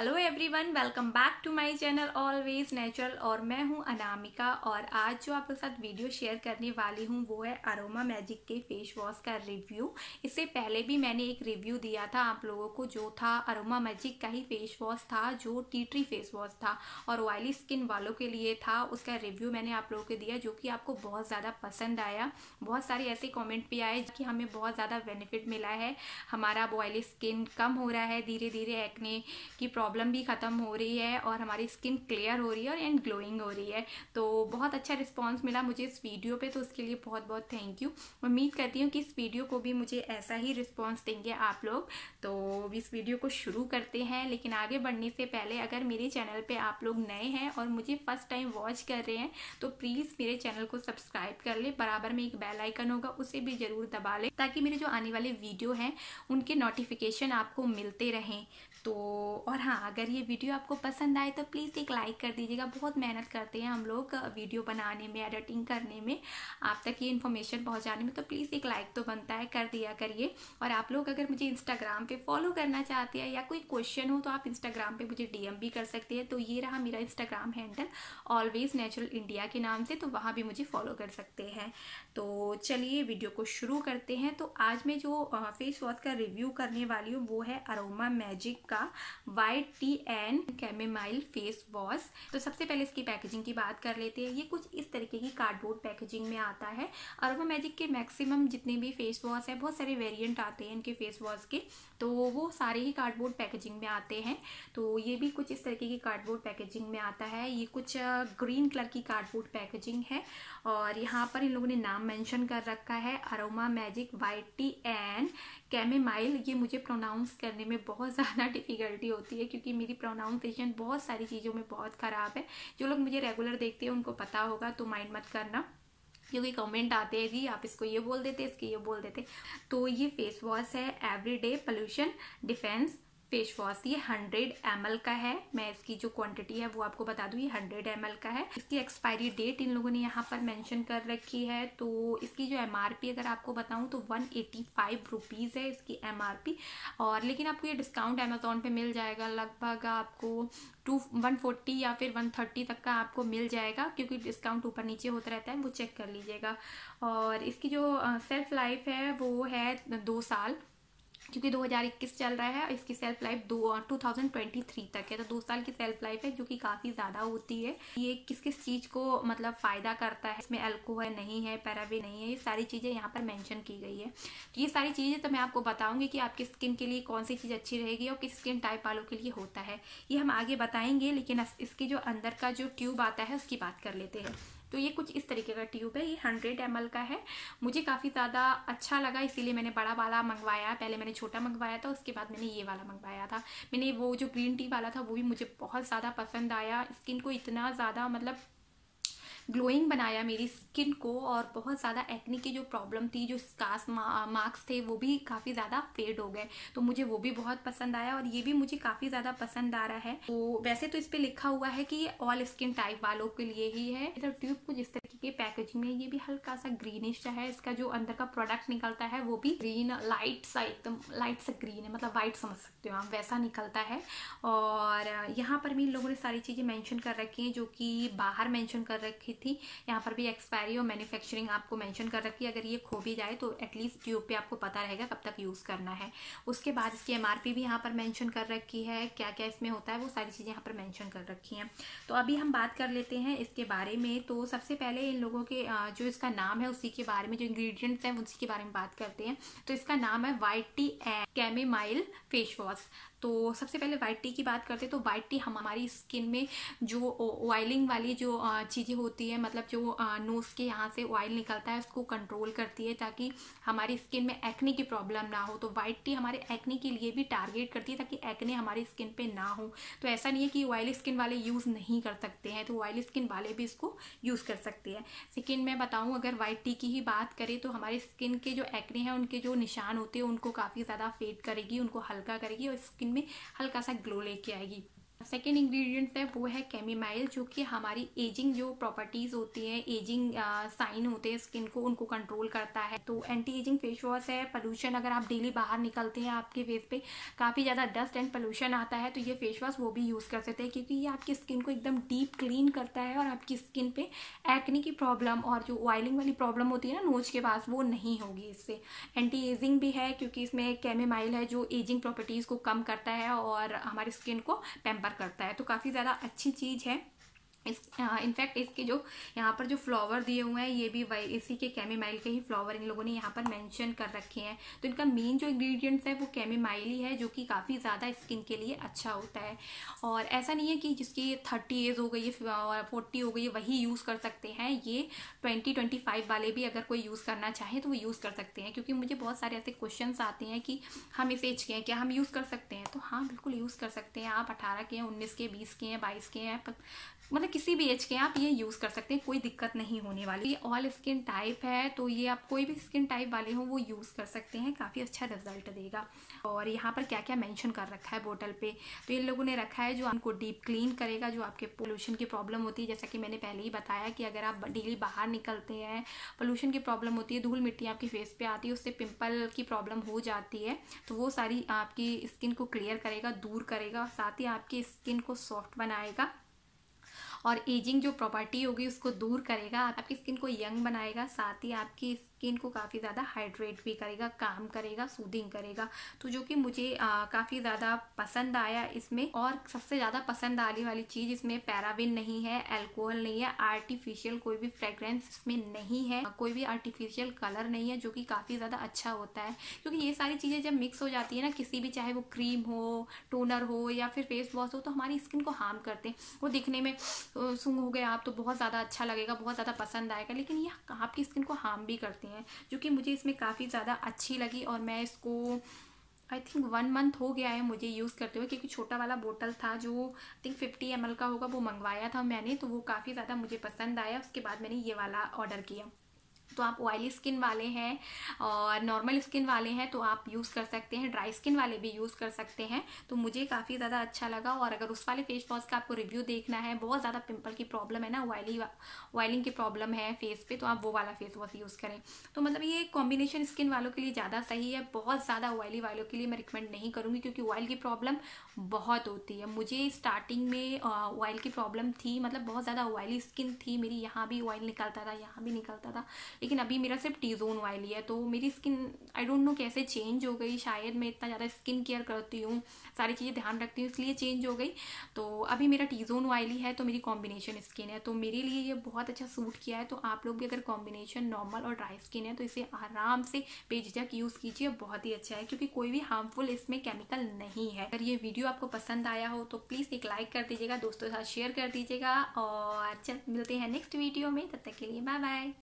Hello everyone welcome back to my channel Always Natural और मैं हूँ अनामिका और आज जो आपके साथ वीडियो शेयर करने वाली हूँ वो है अरोमा मैजिक के फेस वॉश का रिव्यू इससे पहले भी मैंने एक रिव्यू दिया था आप लोगों को, जो था अरोमा मैजिक का ही फेस वॉश था, जो टी ट्री फेस वॉश था और ऑयली स्किन वालों के लिए था। उसका रिव्यू मैंने आप लोगों को दिया, जो कि आपको बहुत ज़्यादा पसंद आया। बहुत सारे ऐसे कॉमेंट भी आए कि हमें बहुत ज़्यादा बेनिफिट मिला है। हमारा ऑयली स्किन कम हो रहा है धीरे धीरे एक्ने की प्रॉब्लम भी ख़त्म हो रही है और हमारी स्किन क्लियर हो रही है और एंड ग्लोइंग हो रही है। तो बहुत अच्छा रिस्पॉन्स मिला मुझे इस वीडियो पे तो उसके लिए बहुत बहुत थैंक यू उम्मीद करती हूँ कि इस वीडियो को भी मुझे ऐसा ही रिस्पॉन्स देंगे आप लोग। तो इस वीडियो को शुरू करते हैं, लेकिन आगे बढ़ने से पहले अगर मेरे चैनल पर आप लोग नए हैं और मुझे फ़र्स्ट टाइम वॉच कर रहे हैं तो प्लीज़ मेरे चैनल को सब्सक्राइब कर ले। बराबर में एक बेल आइकन होगा, उसे भी ज़रूर दबा लें, ताकि मेरे जो आने वाले वीडियो हैं, उनके नोटिफिकेशन आपको मिलते रहें। तो और हाँ अगर ये वीडियो आपको पसंद आए तो प्लीज़ एक लाइक कर दीजिएगा। बहुत मेहनत करते हैं हम लोग वीडियो बनाने में, एडिटिंग करने में। आप तक ये इन्फॉर्मेशन पहुँचाने में तो प्लीज़ एक लाइक तो बनता है, कर दिया करिए। और आप लोग अगर मुझे इंस्टाग्राम पे फॉलो करना चाहते हैं या कोई क्वेश्चन हो तो आप इंस्टाग्राम पर मुझे डीएम भी कर सकते हैं। तो ये रहा मेरा Instagram handle, Always Natural India के नाम से तो वहाँ भी मुझे फॉलो कर सकते हैं। तो चलिए, वीडियो को शुरू करते हैं। तो आज मैं जो फेस वॉश का रिव्यू करने वाली हूँ, वो है अरोमा मैजिक का white tea and chamomile face wash तो सबसे पहले इसकी पैकेजिंग की बात कर लेते हैं। ये कुछ इस तरीके की कार्डबोर्ड पैकेजिंग में आता है। अरोमा मैजिक के मैक्सिमम जितने भी फेस वॉश है, बहुत सारे वेरिएंट आते हैं इनके फेस वॉश के। तो वो सारे ही कार्डबोर्ड पैकेजिंग में आते हैं। तो ये भी कुछ इस तरीके की कार्डबोर्ड पैकेजिंग में आता है। ये कुछ ग्रीन कलर की कार्डबोर्ड पैकेजिंग है। और यहाँ पर इन लोगों ने नाम मेंशन कर रखा है। Aroma Magic white tea and chamomile, ये मुझे प्रोनाउंस करने में बहुत ज़्यादा डिफ़िकल्टी होती है, क्योंकि मेरी प्रोनाउंसिएशन बहुत सारी चीज़ों में बहुत ख़राब है। जो लोग मुझे रेगुलर देखते हैं, उनको पता होगा तो माइंड मत करना। क्योंकि कमेंट आते हैं, जी, आप इसको ये बोल देते, इसके ये बोल देते। तो ये फेस वॉश है everyday pollution defence face wash ये 100 एम का है। मैं इसकी जो क्वांटिटी है, वो आपको बता दूँ, ये 100 एम का है। इसकी एक्सपायरी डेट इन लोगों ने यहाँ पर मेंशन कर रखी है। तो इसकी जो एमआरपी अगर आपको बताऊँ तो वन एटी है इसकी एमआरपी और लेकिन आपको ये डिस्काउंट अमेजोन पे मिल जाएगा, लगभग आपको टू, वन फोर्टी या फिर वन थर्टी तक का आपको मिल जाएगा, क्योंकि डिस्काउंट ऊपर नीचे होता रहता है, वो चेक कर लीजिएगा। और इसकी जो सेल्फ लाइफ है, वो है दो साल। क्योंकि 2021 चल रहा है इसकी सेल्फ लाइफ दो टू ट्वेंटी थ्री तक है। तो दो साल की सेल्फ लाइफ है जो कि काफ़ी ज़्यादा होती है। ये किस किस चीज़ को मतलब फ़ायदा करता है? इसमें अल्कोहल नहीं है पैरावे नहीं है, ये सारी चीज़ें यहाँ पर मेंशन की गई है। तो ये सारी चीज़ें तो मैं आपको बताऊँगी कि आपकी स्किन के लिए कौन सी चीज़ अच्छी रहेगी और किस स्किन टाइप वालों के लिए होता है। ये हम आगे बताएँगे, लेकिन इसके जो अंदर का जो ट्यूब आता है, उसकी बात कर लेते हैं। तो ये कुछ इस तरीके का ट्यूब है, ये हंड्रेड एम का है। मुझे काफ़ी ज़्यादा अच्छा लगा, इसीलिए मैंने बड़ा वाला मंगवाया। पहले मैंने छोटा मंगवाया था, उसके बाद मैंने ये वाला मंगवाया था। मैंने वो जो ग्रीन टी वाला था, वो भी मुझे बहुत ज़्यादा पसंद आया। स्किन को इतना ज़्यादा मतलब ग्लोइंग बनाया मेरी स्किन को और बहुत ज़्यादा एक्नी की जो प्रॉब्लम थी, जो स्कास मार्क्स थे, वो भी काफ़ी ज़्यादा फेड हो गए। तो मुझे वो भी बहुत पसंद आया और ये भी मुझे काफ़ी ज़्यादा पसंद आ रहा है। तो वैसे तो इस पर लिखा हुआ है कि ऑल स्किन टाइप वालों के लिए ही है। इधर ट्यूब कुछ इस तरीके की पैकेजिंग में, ये भी हल्का सा ग्रीनिश है। इसका जो अंदर का प्रोडक्ट निकलता है, वो भी ग्रीन लाइट सा एकदम लाइट सा ग्रीन है। मतलब वाइट समझ सकते हो आप, वैसा निकलता है। और यहाँ पर भी इन लोगों ने सारी चीज़ें मैंशन कर रखी हैं, जो कि बाहर मैंशन कर रखी थी। यहाँ पर भी एक्सपायरी और मैन्युफैक्चरिंग आपको मेंशन कर रखी है। अगर ये खो भी जाए तो एटलीस्ट ट्यूब पे आपको पता रहेगा कब तक यूज़ करना है। उसके बाद इसकी एम भी यहाँ पर मैंशन कर रखी है। क्या क्या इसमें होता है वो सारी चीज़ें यहाँ पर मैंशन कर रखी हैं। तो अभी हम बात कर लेते हैं इसके बारे में। तो सबसे पहले इन लोगों के जो इसका नाम है उसी के बारे में, जो इंग्रेडिएंट्स हैं, उसी के बारे में बात करते हैं। तो इसका नाम है white tea and chamomile face wash तो सबसे पहले वाइट टी की बात करते हैं तो वाइट टी हम, हमारी स्किन में जो ऑयलिंग वाली जो चीज़ें होती है मतलब जो नोज़ के यहाँ से ऑयल निकलता है, उसको कंट्रोल करती है ताकि हमारी स्किन में एक्ने की प्रॉब्लम ना हो। तो वाइट टी हमारे एक्ने के लिए भी टारगेट करती है ताकि एक्ने हमारी स्किन पे ना हो। तो ऐसा नहीं है कि ऑयली स्किन वाले यूज़ नहीं कर सकते हैं तो ऑयली स्किन वाले भी इसको यूज़ कर सकते हैं। सेकेंड मैं बताऊँ, अगर वाइट टी की ही बात करें तो हमारे स्किन के जो एक्ने हैं, उनके जो निशान होते हैं, उनको काफ़ी ज़्यादा फेड करेगी, उनको हल्का करेगी और स्किन में हल्का सा ग्लो लेके आएगी। सेकेंड इंग्रेडिएंट्स है, वो है केमीमाइल जो कि हमारी एजिंग जो प्रॉपर्टीज़ होती हैं एजिंग साइन होते हैं स्किन को, उनको कंट्रोल करता है। तो एंटी एजिंग फेस वॉश है पोल्यूशन अगर आप डेली बाहर निकलते हैं आपके फेस पे, काफ़ी ज़्यादा डस्ट एंड पोल्यूशन आता है तो ये फेस वॉश वो भी यूज़ कर सकते हैं, क्योंकि ये आपकी स्किन को एकदम डीप क्लीन करता है और आपकी स्किन पे एक्नी की प्रॉब्लम और जो ऑयलिंग वाली प्रॉब्लम होती है ना, नोज़ के पास, वो नहीं होगी इससे। एंटी एजिंग भी है, क्योंकि इसमें केमीमाइल है जो एजिंग प्रॉपर्टीज़ को कम करता है और हमारी स्किन को पेम्पर करता है। तो काफ़ी ज़्यादा अच्छी चीज़ है। इस इनफैक्ट इसके जो, यहाँ पर जो फ्लावर दिए हुए हैं, ये भी इसी के कैमीमाइल के ही फ्लावर इन लोगों ने यहाँ पर मेंशन कर रखे हैं। तो इनका मेन जो इंग्रेडिएंट्स है, वो कैमीमाइल ही है, जो कि काफ़ी ज़्यादा स्किन के लिए अच्छा होता है। और ऐसा नहीं है कि जिसकी थर्टी एज हो गई है फोर्टी हो गई है वही यूज़ कर सकते हैं। ये ट्वेंटी ट्वेंटी फाइव वाले भी अगर कोई यूज़ करना चाहे तो वो यूज़ कर सकते हैं। क्योंकि मुझे बहुत सारे ऐसे क्वेश्चन आते हैं कि हम इस एज के हैं, क्या हम यूज़ कर सकते हैं? तो हाँ बिल्कुल यूज़ कर सकते हैं। आप अठारह के हैं, उन्नीस के, बीस के हैं, बाईस के हैं मतलब किसी भी एज के आप ये यूज़ कर सकते हैं, कोई दिक्कत नहीं होने वाली। ये ऑल स्किन टाइप है तो ये आप कोई भी स्किन टाइप वाले हो, वो यूज़ कर सकते हैं, काफ़ी अच्छा रिज़ल्ट देगा। और यहाँ पर क्या क्या मेंशन कर रखा है बोतल पे? तो इन लोगों ने रखा है जो आपको डीप क्लीन करेगा, जो आपके पोल्यूशन की प्रॉब्लम होती है। जैसा कि मैंने पहले ही बताया कि अगर आप डेली बाहर निकलते हैं पोल्यूशन की प्रॉब्लम होती है, धूल मिट्टी आपकी फेस पे आती है, उससे पिंपल की प्रॉब्लम हो जाती है तो वो सारी आपकी स्किन को क्लियर करेगा, दूर करेगा साथ ही आपकी स्किन को सॉफ्ट बनाएगा। और एजिंग जो प्रॉपर्टी होगी उसको दूर करेगा, आपकी स्किन को यंग बनाएगा, साथ ही आपकी स्किन को काफ़ी ज़्यादा हाइड्रेट भी करेगा काम करेगा सूदिंग करेगा। तो जो कि मुझे काफ़ी ज़्यादा पसंद आया इसमें। और सबसे ज़्यादा पसंद आने वाली चीज़ इसमें पैराविन नहीं है एल्कोहल नहीं है आर्टिफिशियल कोई भी फ्रेग्रेंस इसमें नहीं है, कोई भी आर्टिफिशियल कलर नहीं है, जो कि काफ़ी ज़्यादा अच्छा होता है। क्योंकि ये सारी चीज़ें जब मिक्स हो जाती है ना, किसी भी चाहे वो क्रीम हो टोनर हो या फिर फेस वॉश हो तो हमारी स्किन को हार्म करते हैं। वो दिखने में हो गए आप तो बहुत ज़्यादा अच्छा लगेगा, बहुत ज़्यादा पसंद आएगा, लेकिन ये आपकी स्किन को हार्म भी करते हैं, जो कि मुझे इसमें काफ़ी ज़्यादा अच्छी लगी और मैं इसको आई थिंक वन मंथ हो गया है मुझे यूज़ करते हुए, क्योंकि छोटा वाला बोतल था जो आई थिंक फिफ्टी एमएल का होगा, वो मंगवाया था मैंने तो वो काफ़ी ज़्यादा मुझे पसंद आया, उसके बाद मैंने ये वाला ऑर्डर किया। तो आप ऑयली स्किन वाले हैं और नॉर्मल स्किन वाले हैं तो आप यूज़ कर सकते हैं ड्राई स्किन वाले भी यूज़ कर सकते हैं। तो मुझे काफ़ी ज़्यादा अच्छा लगा और अगर उस वाले फेस वॉश का आपको रिव्यू देखना है, बहुत ज़्यादा पिंपल की प्रॉब्लम है ना ऑयली ऑयलिंग की प्रॉब्लम है फेस पे तो आप वो वाला फेस वॉश यूज़ करें। तो मतलब ये कॉम्बिनेशन स्किन वालों के लिए ज़्यादा सही है, बहुत ज़्यादा ऑयली वालों के लिए मैं रिकमेंड नहीं करूँगी, क्योंकि ऑयल की प्रॉब्लम बहुत होती है। मुझे स्टार्टिंग में ऑयल की प्रॉब्लम थी मतलब बहुत ज़्यादा ऑयली स्किन थी, मेरी यहाँ भी ऑयल निकलता था, यहाँ भी निकलता था। लेकिन अभी मेरा सिर्फ़ टी जोन ऑयली है तो मेरी स्किन आई डोंट नो कैसे चेंज हो गई। शायद मैं इतना ज़्यादा स्किन केयर करती हूँ, सारी चीज़ें ध्यान रखती हूँ, इसलिए चेंज हो गई। तो अभी मेरा टी जोन ऑयली है तो मेरी कॉम्बिनेशन स्किन है। तो मेरे लिए ये बहुत अच्छा सूट किया है तो आप लोग भी अगर कॉम्बिनेशन नॉर्मल और ड्राई स्किन है तो इसे आराम से बेझिझक यूज़ कीजिए, बहुत ही अच्छा है, क्योंकि कोई भी हार्मफुल इसमें केमिकल नहीं है। अगर ये वीडियो आपको पसंद आया हो तो प्लीज़ एक लाइक कर दीजिएगा, दोस्तों के साथ शेयर कर दीजिएगा, और चल, मिलते हैं नेक्स्ट वीडियो में, तब तक के लिए बाय बाय